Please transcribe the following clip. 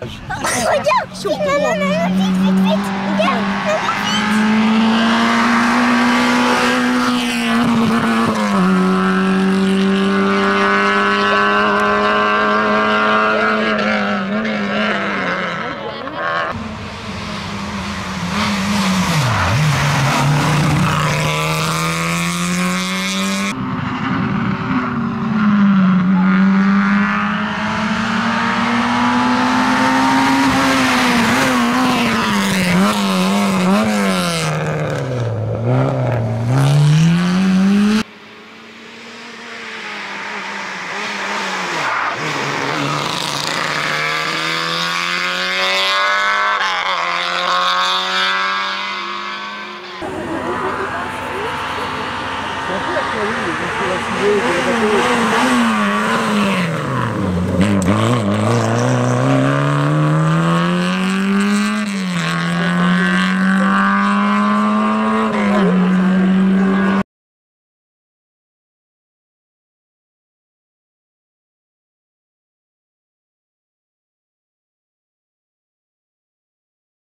Hocam. Çok vite, vite, vite. Gel. Thank you.